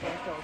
எனக்கு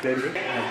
David.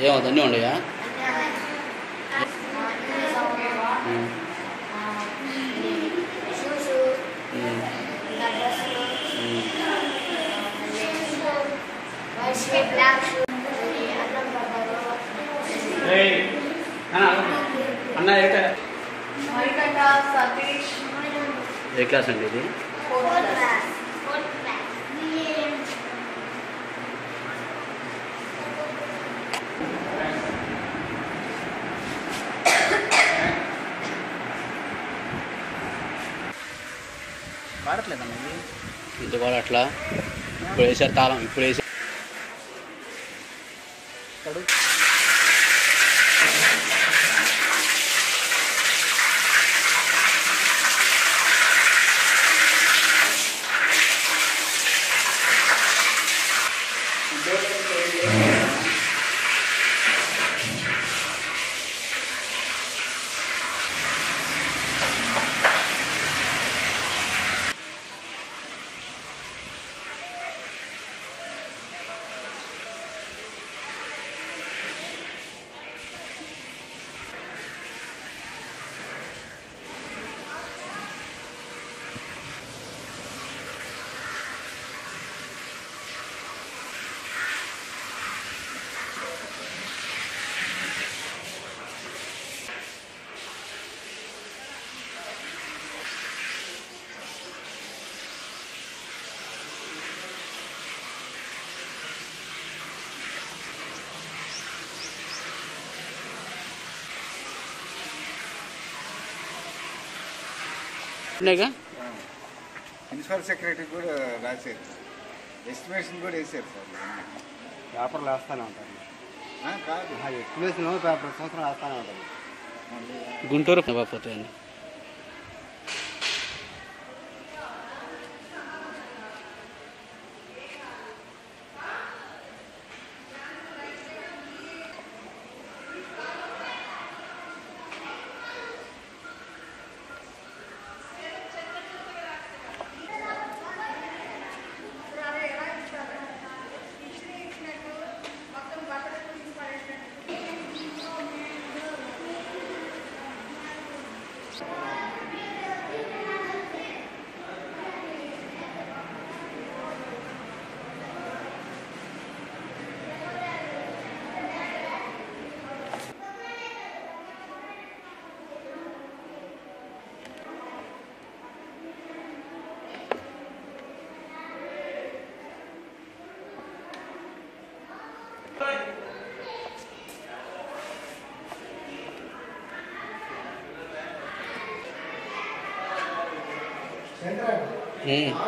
ఏమవుతుంది అన్నీ ఉండయా ఉమ్, ఉమ్, ఉమ్. అన్న ఏట మణికంఠ సతీష్ ఏ క్లాస్ అండి ఇది వాడట్లేదన్న ఇది ఇంత కూడా అట్లా ఇప్పుడు వేసారు తాళం ఇప్పుడు వేసారు కడు ఉన్నాయిగా? ప్రిన్సిపల్ సెక్రటరీ కూడా రాశారు. ఎస్టిమేషన్ కూడా వేసారు సార్. పేపర్లు వేస్తానే ఉంటాను ఆ, కాదు. ఎస్టిమేషన్ పేపర్ సంవత్సరం వేస్తానే ఉంటాను గుంటూరు పోతే Amen.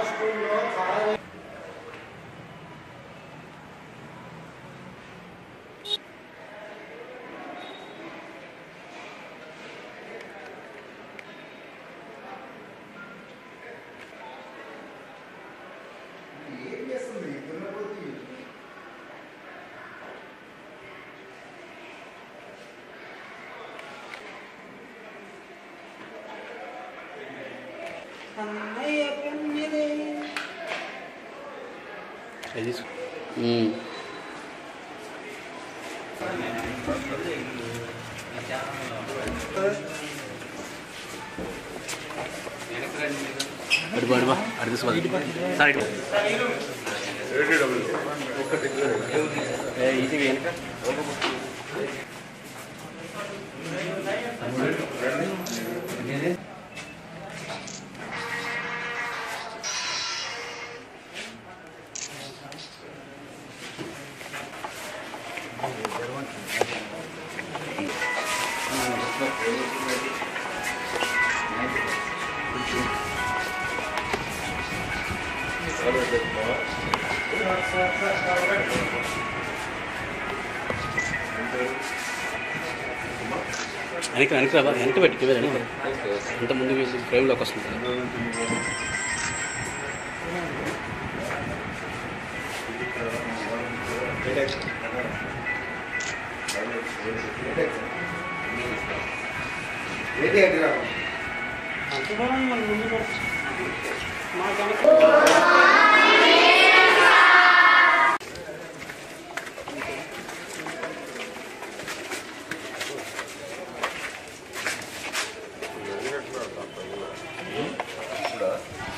Mm. ഒരുപാട് അടുത്ത സ്വാധീനം സൈഡ് ഇത് വേണം వెనక వెనక తీసుకోవాలి వెనక పెట్టి ఏ, ఇది ముందు వెనక్కి ఫ్రేమ్లోకి వస్తుంది వెనక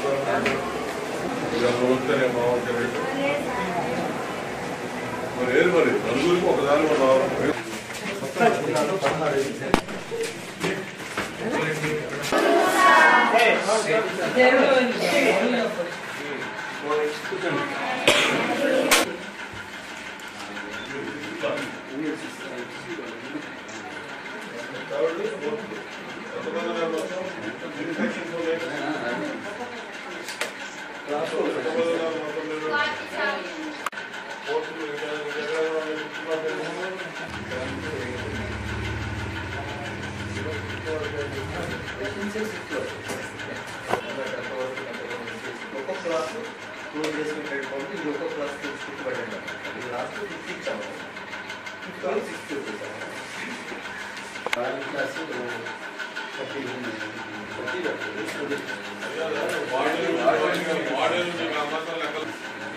సార్ చూడండి. మరి ఏది మరి నలుగురికి ఒకదాని మనం ఒక్కొక్క క్లోజ్ చేసుకుంటాడు కాబట్టి ఇది ఒక్కొక్క క్లాస్ ఫిఫ్త్ పడండి ఇది లాస్ట్ ఫిఫ్త్ ఇచ్చాము ఫిఫ్త్ వాళ్ళు సిక్స్త్ వచ్చేసాము క్లాస్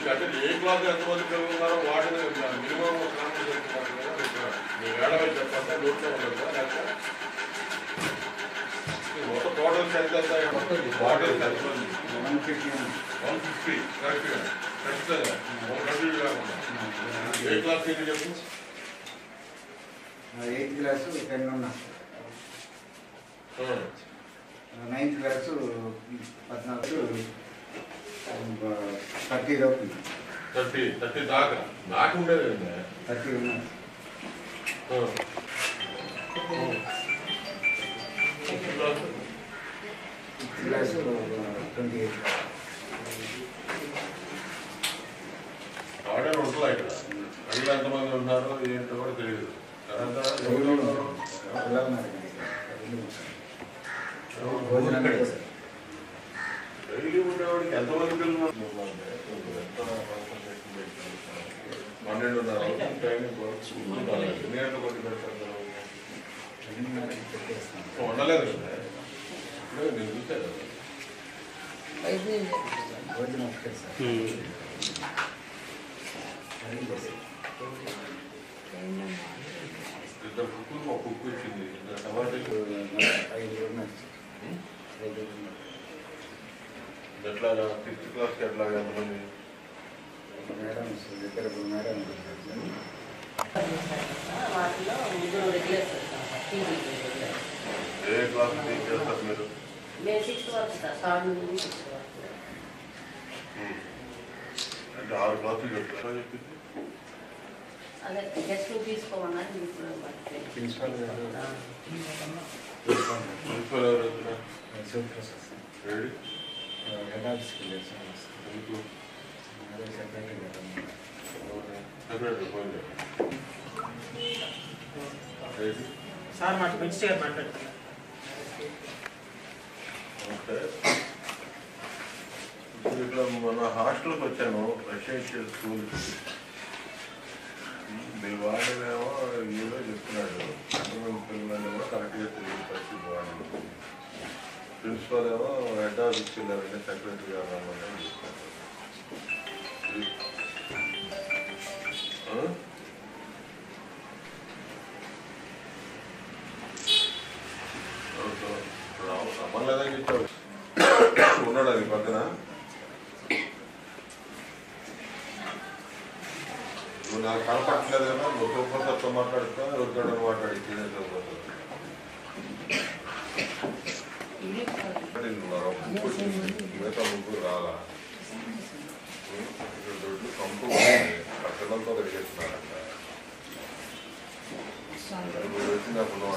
థర్టీ ఏ క్లాస్ ఎంతమంది పిల్లలు ఉన్నారో వాటిని మినిమం మీ వేళ చెప్పండి నోట్లో ఉండదు కదా లేకపోతే టోటల్ ఎంత వాటర్ ఎంతమంది వన్ ఫిఫ్టీ వన్ ఫిఫ్టీ కరెక్ట్గా ఖచ్చితంగా ఒక కంటిన్యూ కాకుండా ఏ క్లాస్ ఏంటి చెప్పు ఎయిత్ క్లాస్ టెన్ ఉన్నా నైన్త్ క్లాస్ పద్నాలుగు థర్టీ లోపు థర్టీ థర్టీ దాకా. నాకు ఉండేది థర్టీ ఉన్నారు sixth class twenty eight order ఉంటుందా ఇక్కడ అడిగి ఎంతమంది ఉన్నారు ఏంటో కూడా తెలియదు తర్వాత డైలీ ఉండేవాడికి ఎంతమంది పిల్లలు పన్నెండున్నర టైమింగ్ ఉండలేదు ఇద్దరు కుక్కులు కుక్కు ఇచ్చింది ఐదు క్లాస్కి ఎంతమంది మేడం ఇద్దరు మేడం రెగ్యులర్ ఏ క్లాస్ టీచర్ మీరు? వరకు సార్. వరకు అంటే ఆరు క్లాసులు చెప్పింది? అదే గెస్ట్ పట్టుకెళ్ళి. ప్రిన్సిపల్ ఎవరు సార్. సెక్రటరీ మాకు మినిస్టర్ గారు మాట్లాడుతున్నారు. ఓకే ఇప్పుడు ఇక్కడ మన హాస్టల్కి వచ్చాను రెసిడెన్షియల్ స్కూల్ మీ వాడేమో ఏదో చెప్తున్నాడు. ఎంతమంది పిల్లలేమో కరెక్ట్గా తెలియని పరిస్థితి వాడిని ప్రిన్సిపల్ ఏమో హెడ్ ఆఫీస్కి వెళ్ళారంటే సెక్రటరీ గారు రమ్మని చెప్తారు మాట్లాడుతున్నా ఎవరికైనా మాట్లాడి మిగతా ముగ్గురు రాలా. దొడ్లు కంపు పట్టణంతో తిరిగేస్తున్నారంట నువ్వు వచ్చినప్పుడు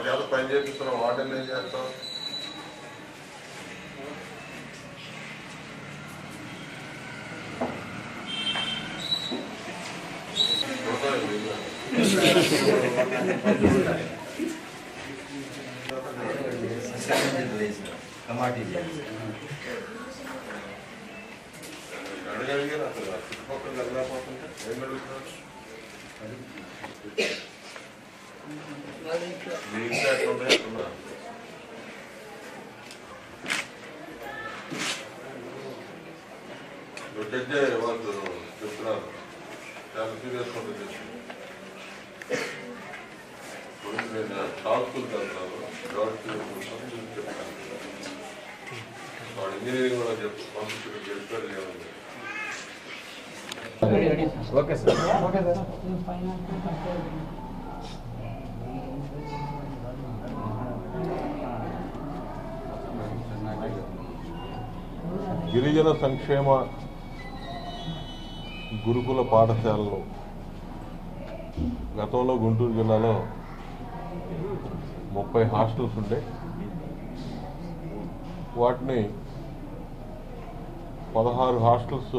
వాళ్ళ చేత పని చేపిస్తున్నాం వాటిని ఏం చేస్తాం చూద్దాం ఇది. కమాటీ అడగలిగారు అసలు ఆ చుట్టుపక్కల వెళ్ళకపోతుంటే ఏం అడుగుతున్నారు మీ ఇంట్లో ఎట్లా ఉన్నాయి ఎట్లున్నా జడ్జి వాళ్ళు చెప్తున్నారు చాలా సీరియస్ ఉంటుంది ఇప్పుడు నేను టాప్ స్కూల్కి వెళ్తున్నాను గవర్నమెంట్ స్కూల్ చెప్తాను వాడు ఇంజనీరింగ్ కూడా చెప్తాను పంపించి చెప్పారు ఏముంది ఓకే సార్ గిరిజన సంక్షేమ గురుకుల పాఠశాలలు గతంలో గుంటూరు జిల్లాలో ముప్పై హాస్టల్స్ ఉండే. వాటిని పదహారు హాస్టల్స్